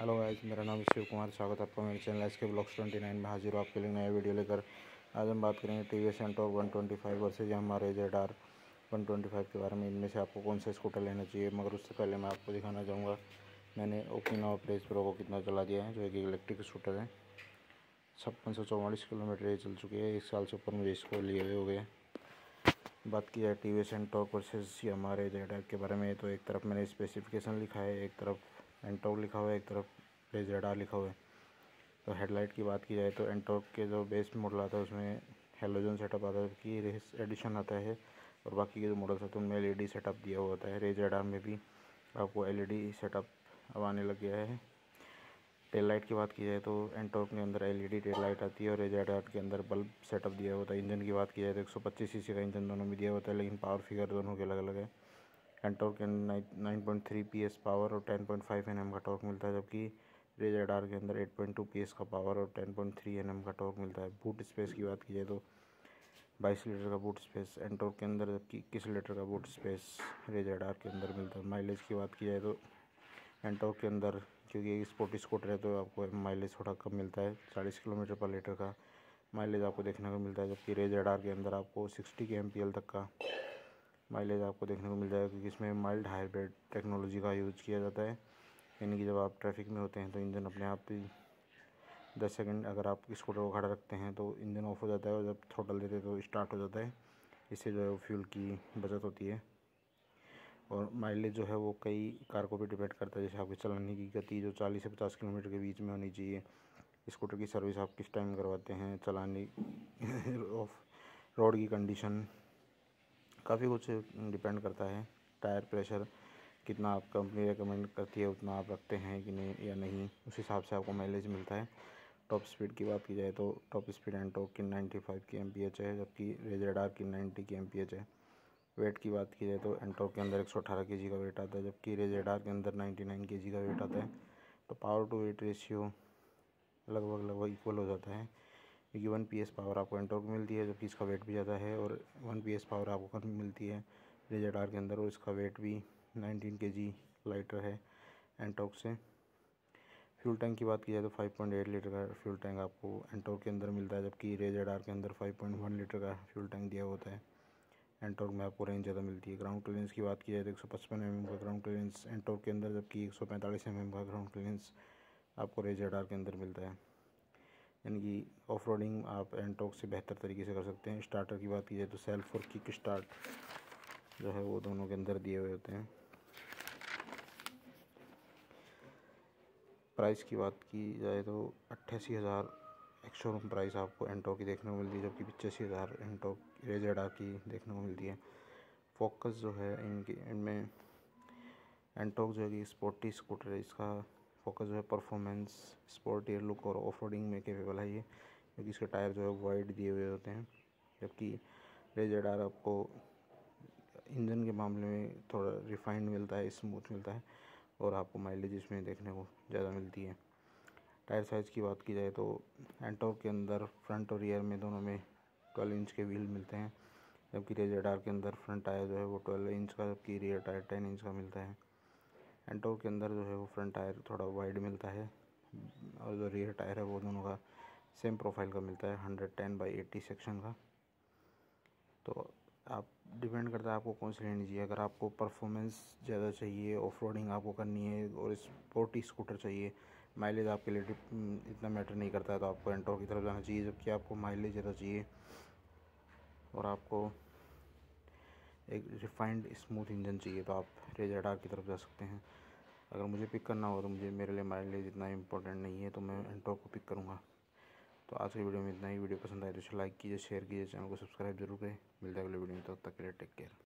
Hello guys, मेरा नाम शिव कुमार, स्वागत है आपका मेरे channel S K blocks twenty nine में। हाजिर हूँ आपके लिए नया वीडियो लेकर। आज हम बात करेंगे T V S Ntorq one twenty five versus हमारे Z R one twenty five के बारे में। इनमें से आपको कौन सा स्कूटर लेना चाहिए, मगर उससे पहले मैं आपको दिखाना चाहूँगा। मैंने ओकिनावा प्रेस प्रो को कितना चला दिया है, जो एक इलेक्ट्रिक स्कूटर है। छप्पन सौ चौवालीस किलोमीटर ये चल चुकी है, एक साल से ऊपर मुझे इसको लिए हुए हो गए। बात की जाए T V S Ntorq versus हमारे जेड आर के बारे में तो एक तरफ़ मैंने स्पेसिफिकेशन लिखा है, एक तरफ़ एंटॉक लिखा हुआ है, एक तरफ़ रेजेडा लिखा हुआ है। तो हेडलाइट की बात की जाए तो एंटॉक के जो बेस मॉडल आता है, उसमें हेलोजन सेटअप आता है, कि रेस एडिशन आता है, और बाकी के जो मॉडल्स होते हैं उनमें एलईडी सेटअप दिया हुआ होता है। रेजेडा में भी आपको एलईडी सेटअप अब आने लग गया है। टेल लाइट की बात की जाए तो एंटॉक के अंदर एलईडी टेल लाइट आती है, और रेजेडा के अंदर बल्ब सेटअप दिया होता है। इंजन की बात की जाए तो एक सौ पच्चीस सी का इंजन दोनों में दिया होता है, लेकिन पावर फिगर दोनों के अलग अलग है। And torque nine point three P S power और ten point five N M का टॉर्क मिलता है, जबकि रेज आर के अंदर eight point two P S का पावर और ten point three N M का टॉर्क मिलता है। बूट स्पेस की बात की जाए तो बाईस लीटर का बूट स्पेस एंटॉर्क के अंदर, जबकि इक्कीस लीटर का बूट स्पेस रेज आर के अंदर मिलता है। माइलेज की बात की जाए तो एंटॉर्क के अंदर, क्योंकि स्पोर्टी स्कूटर है तो आपको माइलेज थोड़ा कम मिलता है, चालीस किलोमीटर पर लीटर का माइलेज आपको देखने को मिलता है, जबकि रेज आर के अंदर आपको सिक्सटी के एम तक का माइलेज आपको देखने को मिल जाएगा क्योंकि इसमें माइल्ड हाइब्रिड टेक्नोलॉजी का यूज़ किया जाता है। यानी कि जब आप ट्रैफ़िक में होते हैं तो इंजन अपने आप ही दस सेकंड अगर आप स्कूटर को खड़ा रखते हैं तो इंजन ऑफ़ हो जाता है और जब थ्रोटल देते हैं तो स्टार्ट हो जाता है। इससे जो है वो फ्यूल की बचत होती है। और माइलेज जो है वो कई कार को भी डिपेंड करता है। जैसे आपकी चलाने की गति जो चालीस से पचास किलोमीटर के बीच में होनी चाहिए। स्कूटर की सर्विस आप किस टाइम करवाते हैं? चलाने ऑफ़ रोड की कंडीशन काफ़ी कुछ डिपेंड करता है। टायर प्रेशर कितना आप कंपनी रिकमेंड करती है, उतना आप रखते हैं कि नहीं या नहीं, उस हिसाब से आपको माइलेज मिलता है। टॉप स्पीड की बात की जाए तो टॉप स्पीड एंटोक की 95 की एम पी एच है, जबकि रेजेडार की 90 की एम पी एच है। वेट की बात की जाए तो एंटोक के अंदर एक सौ अठारह के जी का वेट आता है, जबकि रेजेडार के अंदर 99 के जी का वेट आता है। तो पावर टू वेट रेशियो लगभग लगभग इक्वल हो जाता है। क्योंकि वन पी एस पावर आपको एंटॉक मिलती है, जबकि इसका वेट भी ज़्यादा है और वन पी एस पावर आपको कम मिलती है। रेजेड आर के अंदर और इसका वेट भी नाइनटीन के जी लाइटर है एंटॉक से। फ्यूल टैंक की बात की जाए तो फाइव पॉइंट एट लीटर का फ्यूल टैंक आपको एंटॉक के अंदर मिलता है, जबकि रेजेड आर के अंदर फाइव पॉइंट वन लीटर का फ्यूल टैंक दिया होता है। एंटॉक में आपको रेंज ज़्यादा मिलती है। ग्राउंड क्लियरेंस की बात की जाए तो एक सौ पचपन एम एम का ग्राउंड क्लियरेंस एंटॉक के अंदर, जबकि एक सौ पैंतालीस एम का ग्राउंड क्लियरेंस आपको रेजेड आर के अंदर मिलता है। यानी कि ऑफ़ रोडिंग आप एंटॉक से बेहतर तरीके से कर सकते हैं। स्टार्टर की बात की जाए तो सेल्फ और किक स्टार्ट जो है वो दोनों के अंदर दिए हुए होते हैं। प्राइस की बात की जाए तो अट्ठासी हज़ार एक शोरूम प्राइस आपको एंटॉक की देखने को मिलती है, जबकि पचासी हज़ार एंटॉक रेजेडा की देखने को मिलती है। फोकस जो है इनकी इनमें एंटॉक जो है कि स्पोर्टी स्कूटर है, इसका फोकस जो है परफॉर्मेंस, स्पोर्ट एयर लुक और ऑफ़ में केपेबल है ये, क्योंकि इसके टायर जो है वाइड दिए हुए होते हैं, जबकि रेजेड आर आपको इंजन के मामले में थोड़ा रिफाइंड मिलता है स्मूथ मिलता है, और आपको माइलेज इसमें देखने को ज़्यादा मिलती है। टायर साइज़ की बात की जाए तो एंटॉक के अंदर फ्रंट और रियर में दोनों में ट्वेल्व इंच के व्हील मिलते हैं, जबकि रेजेड आर के अंदर फ्रंट टायर जो है वो ट्वेल्व इंच का, जबकि रियर टायर टेन इंच का मिलता है। एंटो के अंदर जो है वो फ्रंट टायर थोड़ा वाइड मिलता है। और जो रियर टायर है वो दोनों का सेम प्रोफ़ाइल का मिलता है hundred ten by eighty section का। तो आप डिपेंड करता है आपको कौन सी लेनी चाहिए। अगर आपको परफॉर्मेंस ज़्यादा चाहिए ऑफ़ रोडिंग आपको करनी है और स्पोर्टी स्कूटर चाहिए माइलेज आपके लिए इतना मैटर नहीं करता है तो आपको एंटो की तरफ़ जाना चाहिए। जबकि आपको माइलेज ज़्यादा चाहिए और आपको एक रिफाइंड स्मूथ इंजन चाहिए तो आप रेजेडार की तरफ़ जा सकते हैं। अगर मुझे पिक करना हो तो मुझे मेरे लिए माइलेज इतना इंपॉर्टेंट नहीं है तो मैं एंटो को पिक करूँगा। तो आज की वीडियो में इतना ही। वीडियो पसंद आए तो लाइक कीजिए शेयर कीजिए चैनल को सब्सक्राइब ज़रूर करें। मिलता है अगले वीडियो में, तब तक के लिए टेक केयर